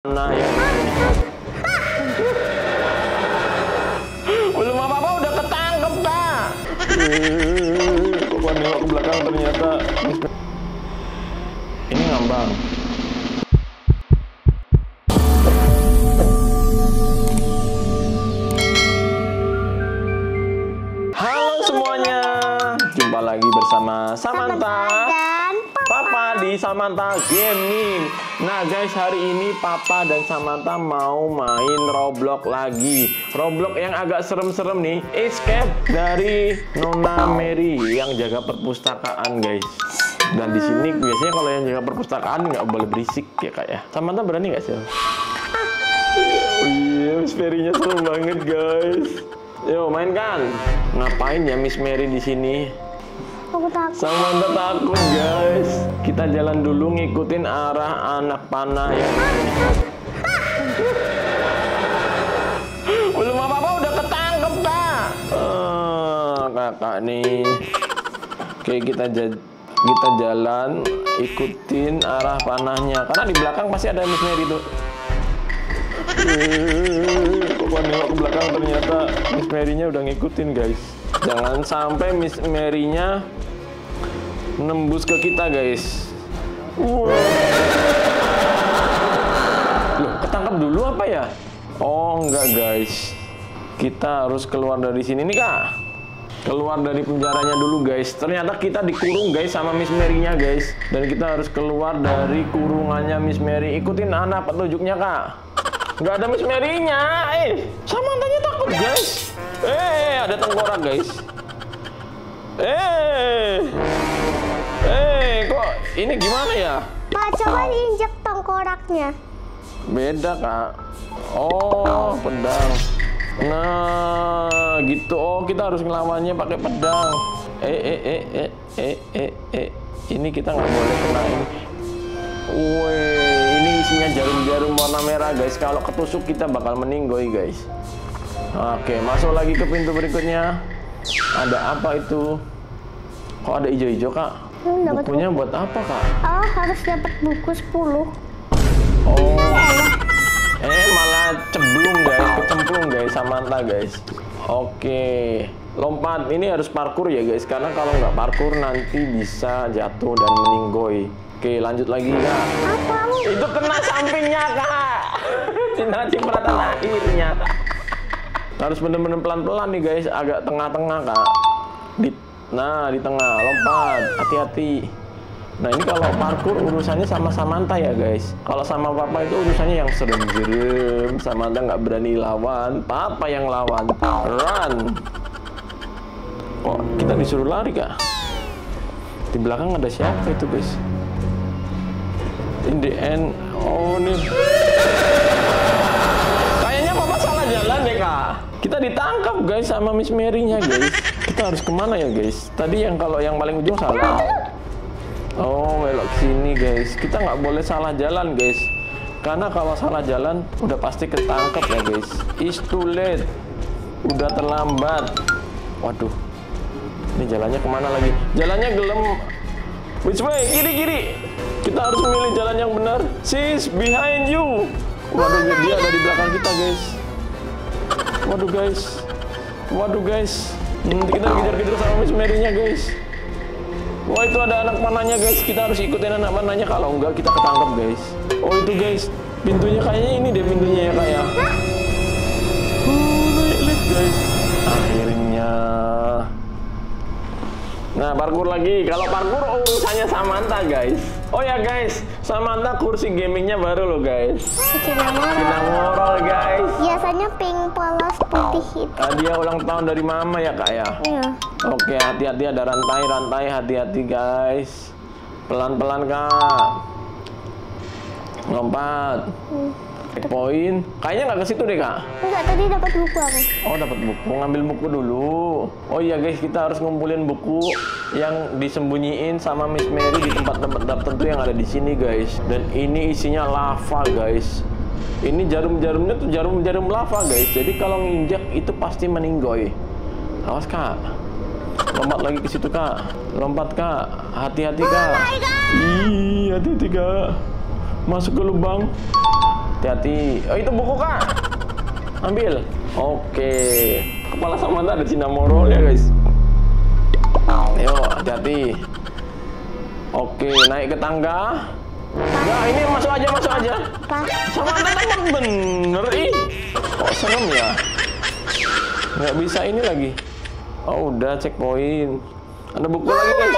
Nah, ya. Belum apa-apa udah ketangkep. Kok gua nengok ke belakang ternyata ini ngambang. Halo semuanya, jumpa lagi bersama Samantha. dan Papa di Samantha Gaming. Nah guys, hari ini Papa dan Samantha mau main Roblox lagi. Roblox yang agak serem-serem nih. Escape dari Nona Mary yang jaga perpustakaan guys. Dan di sini biasanya kalau yang jaga perpustakaan nggak boleh berisik ya kak ya. Samantha berani nggak sih? Iya, Miss Mary-nya seru banget guys. Yo main kan? Ngapain ya Miss Mary di sini? Aku takut Samantha takut guys. Kita jalan dulu ngikutin arah anak panah yang belum apa-apa udah ketangkep kak. Eh, kakak nih. Oke kita kita jalan ikutin arah panahnya karena di belakang pasti ada Miss Mary tuh. Kok nengok ke belakang ternyata Miss Mary-nya udah ngikutin guys. Jangan sampai Miss Mary-nya nembus ke kita guys. Loh, ketangkap dulu apa ya? Oh enggak guys. Kita harus keluar dari sini nih kak. Keluar dari penjaranya dulu guys. Ternyata kita dikurung guys sama Miss Mary-nya guys. Dan kita harus keluar dari kurungannya Miss Mary. Ikutin anak petunjuknya kak. Nggak ada Miss Mary-nya. Eh, Samantanya takut guys. Eh, ada tengkorak guys. Eh, eh, kok ini gimana ya? Pak, coba diinjek tengkoraknya Beda kak. Oh, pedang. Nah, gitu. Oh, kita harus ngelawannya pakai pedang. Eh, eh, eh, eh, eh, eh, eh. Ini kita nggak boleh kena ini. Wih, ini isinya jarum-jarum warna merah guys. Kalau ketusuk kita bakal meninggoy guys. Oke, masuk lagi ke pintu berikutnya. Ada apa itu? Kok ada hijau-hijau kak? Hmm, dapat Bukunya buat apa kak? oh harus dapat buku 10 Oh. Eh malah ceblung guys, kecemplung guys, Samantha guys. Oke, lompat ini harus parkur ya guys, karena kalau nggak parkur nanti bisa jatuh dan meninggoy. Oke, lanjut lagi kak. apa Itu kena sampingnya kak. Cina cipratan akhirnya. Harus bener-bener pelan-pelan nih guys, agak tengah-tengah kak. Di, nah di tengah, lompat, hati-hati. Nah ini kalau parkur urusannya sama Samantha ya guys. Kalau sama Papa itu urusannya yang serem-serem. Samantha nggak berani lawan. Papa yang lawan. Run. Kok kita disuruh lari kak? Di belakang ada siapa itu guys? In the end, oh nih. Kita ditangkap guys sama Miss Mary-nya guys. Kita harus ke mana ya guys? Tadi yang kalau yang paling ujung salah. Oh, belok sini guys. Kita nggak boleh salah jalan guys. Karena kalau salah jalan udah pasti ketangkep ya guys. It's too late. Udah terlambat. Waduh. Ini jalannya ke mana lagi? Jalannya gelem. Which way? Kiri kiri. Kita harus memilih jalan yang benar. Sis, behind you. Waduh, dia ada di belakang kita guys. Waduh guys. Waduh guys. Hmm, kita dikejar-kejar sama Miss Mary-nya guys. Wah itu ada anak panahnya guys, kita harus ikutin anak panahnya kalau enggak kita ketangkep guys. Oh itu guys, pintunya kayaknya ini deh pintunya ya kayak. Nah parkur lagi, kalau parkur urusannya Samantha guys. Oh ya guys, Samantha kursi gamingnya baru loh guys. Cinamoro Cinamorol guys. biasanya pink polos putih itu Hadiah ulang tahun dari mama ya kak ya. iya Oke, hati-hati ada rantai-rantai, hati-hati guys. Pelan-pelan kak. Lompat. Poin. Kayaknya nggak ke situ deh kak. enggak tadi dapat buku aku Oh dapat buku, ngambil buku dulu. Oh iya guys, kita harus ngumpulin buku yang disembunyiin sama Miss Mary di tempat-tempat tertentu yang ada di sini guys. Dan ini isinya lava guys. Ini jarum-jarumnya tuh jarum-jarum lava guys. Jadi kalau nginjak itu pasti meninggoy. Awas kak. Lompat lagi ke situ kak. Lompat kak. Hati-hati kak. Ih, hati-hati kak. Masuk ke lubang. Hati-hati. Oh, itu buku, Kak. Ambil. Oke. Kepala Samantha ada Cinnamoroll ya, guys. Ayo, hati-hati. Oke, naik ke tangga. Nah, ini masuk aja, masuk aja. Pas. Samantha tempat bener, ih. Kok serem ya? Nggak bisa ini lagi. Oh, udah checkpoint. Ada buku lagi, guys.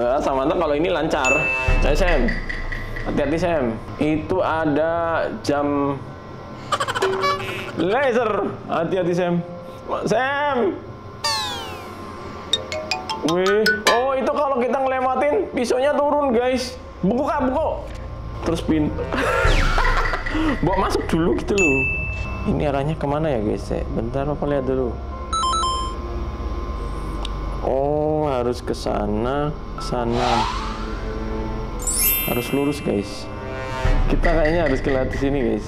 Ya, Samantha kalau ini lancar. Saya Sam. Hati-hati Sam. Itu ada jam laser. Hati-hati Sam. Sam. Wih. Oh, itu kalau kita ngelewatin pisaunya turun, guys. Buku Kak, buku. Terus pin. Bawa masuk dulu gitu loh. Ini arahnya ke mana ya, guys? Bentar, Papa lihat dulu. Oh, harus ke sana, sana. Harus lurus, guys. Kita kayaknya harus ke sini, guys.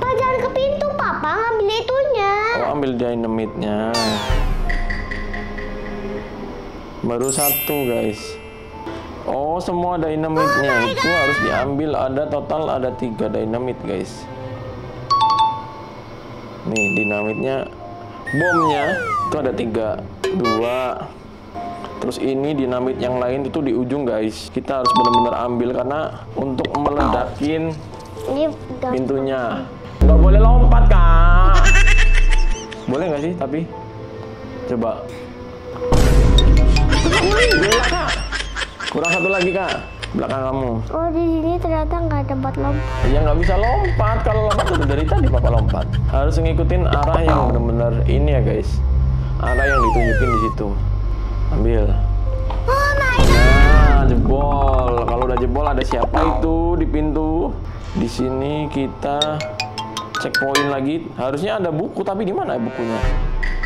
Pak jangan ke pintu papa ngambil itunya. Oh, ambil dynamite-nya. Baru satu, guys. Oh, semua dynamite-nya itu harus diambil. Ada total ada tiga dynamite, guys. Nih, dynamite-nya, bomnya itu ada tiga, dua. Terus ini dinamit yang lain itu di ujung, guys. Kita harus benar-benar ambil karena untuk meledakin pintunya. Nggak boleh lompat, Kak. Boleh nggak sih, tapi? Coba. Wih, gila, Kak. Kurang satu lagi, Kak. Belakang kamu. Oh di sini ternyata nggak ada tempat lompat. Ya nggak bisa lompat. Kalau lompat udah dari tadi Papa lompat. Harus ngikutin arah yang benar-benar ini ya, guys. Arah yang ditunjukin di situ. Ambil. Oh my Nah, jebol. Kalau udah jebol ada siapa itu di pintu? Di sini kita cek poin lagi. Harusnya ada buku, tapi di mana ya bukunya?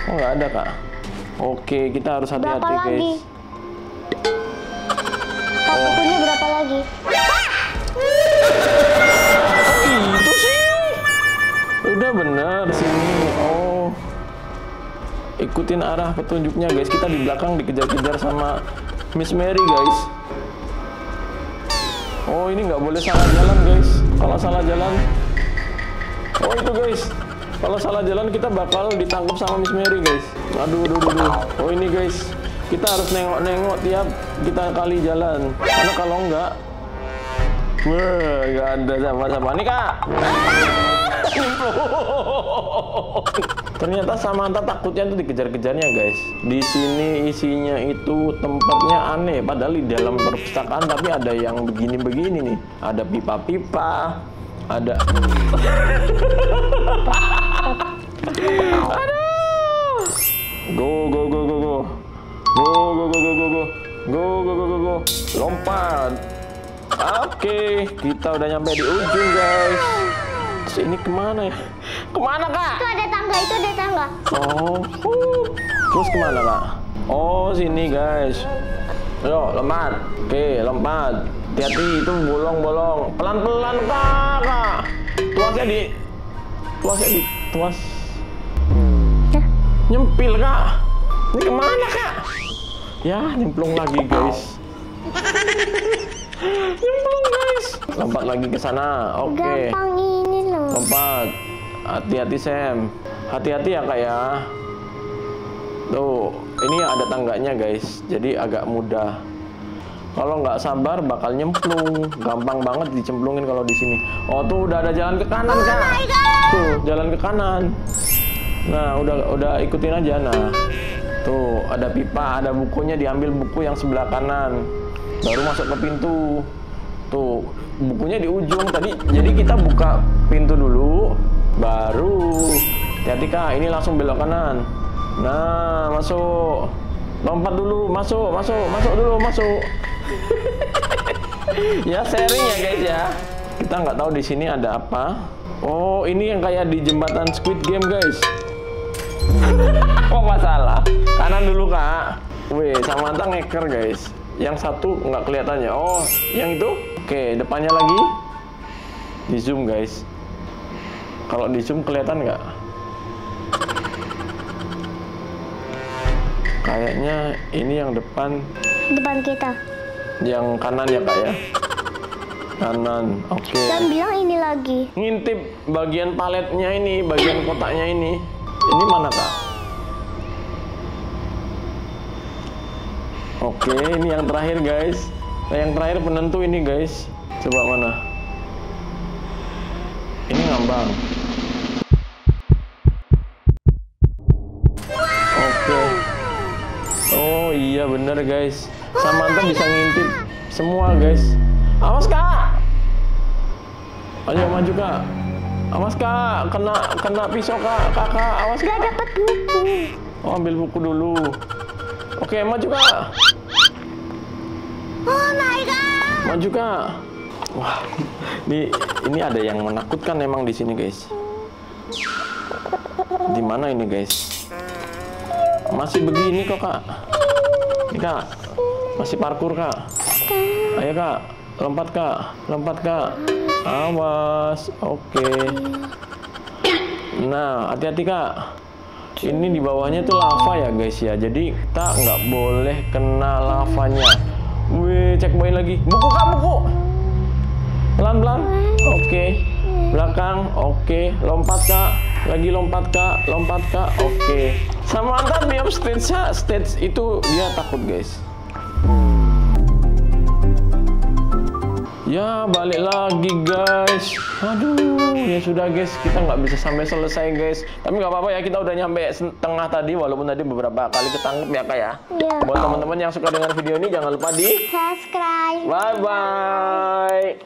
Oh, nggak ada, Kak. Oke, kita harus hati-hati, lagi? guys. Pak bukunya berapa lagi? Oh, itu sih. Udah bener sini. Ikutin arah petunjuknya, guys. Kita di belakang dikejar-kejar sama Miss Mary, guys. Oh, ini nggak boleh salah jalan, guys. Kalau salah jalan, oh itu, guys. Kalau salah jalan kita bakal ditangkap sama Miss Mary, guys. Aduh, aduh, aduh, aduh. Oh ini, guys. Kita harus nengok-nengok tiap kita kali jalan. Karena kalau nggak, wah, nggak ada sama-sama. Nih, kak. Ternyata Samantha takutnya itu dikejar-kejarnya guys. Di sini isinya itu tempatnya aneh. Padahal di dalam perpustakaan tapi ada yang begini-begini nih. Ada pipa-pipa, ada. Aduh. Go go go go go. Go go go go go go. Go go go go go. Lompat. Oke, kita udah nyampe di ujung guys. Terus ini ke mana ya? Ke mana kak? Itu ada tangga, itu ada tangga. Oh, terus ke mana kak? Oh sini guys. Ayo lompat. Oke lompat. Hati-hati itu bolong-bolong. Pelan-pelan kak. kak. Tuasnya di, tuasnya di, tuas. Hah? Nyempil kak. Ini ke mana kak? Ya nyemplung lagi guys. nyemplung guys. Lompat lagi ke sana. Oke. Gampang ini loh. Lompat. Hati-hati Sam. Hati-hati ya kak ya. Tuh, ini ada tangganya guys. Jadi agak mudah. Kalau nggak sabar bakal nyemplung. Gampang banget dicemplungin kalau di sini. Oh tuh udah ada jalan ke kanan kak. Tuh jalan ke kanan. Nah udah udah ikutin aja nah. Tuh ada pipa, ada bukunya diambil buku yang sebelah kanan. Baru masuk ke pintu. Tuh bukunya di ujung tadi. Jadi kita buka pintu dulu, baru. Hati-hati kak, ini langsung belok kanan. Nah masuk. Lompat dulu, masuk, masuk, masuk dulu, masuk. ya sharing ya guys ya. Kita nggak tahu di sini ada apa. Oh ini yang kayak di jembatan Squid Game guys. Kok masalah? Kanan dulu kak. Wih, Samantha ngeker guys. Yang satu nggak kelihatannya. Oh, yang itu? Oke, depannya lagi. Di zoom guys. Kalau di zoom kelihatan nggak? Kayaknya ini yang depan, Depan kita. yang kanan ya kak ya. Kanan. Oke. Dan bilang ini lagi. Ngintip bagian paletnya ini, bagian kotaknya ini. Ini mana kak? Oke, ini yang terakhir guys. Nah, yang terakhir penentu ini guys. Coba mana? Ini ngambang. Guys. Samantha bisa ngintip semua guys. Awas kak. Ayo maju kak. Awas kak, kena kena pisau kak, kakak. Awas kak. Dapat buku. Oh, ambil buku dulu. Oke, maju kak. Oh my god. Maju kak. Wah, ini ini ada yang menakutkan emang di sini guys. Di mana ini guys? Masih begini kok kak. Ini kak, masih parkur kak. Ayo kak, lompat kak, lompat kak. Awas, oke. Nah, hati-hati kak. Ini di bawahnya tuh lava ya guys ya. Jadi kita nggak boleh kena lavanya. Wih, cek poin lagi. Buku kak, buku. Pelan-pelan. Oke. Belakang. Oke. Lompat kak. Lagi lompat kak. Lompat kak. Oke. Sama antar di stage stage itu dia takut guys. Ya balik lagi guys Aduh ya sudah guys Kita nggak bisa sampai selesai guys Tapi nggak apa-apa ya kita udah nyampe setengah tadi Walaupun tadi beberapa kali ketangkep ya kak ya Iya. Buat teman-teman yang suka dengan video ini Jangan lupa di Subscribe. Bye bye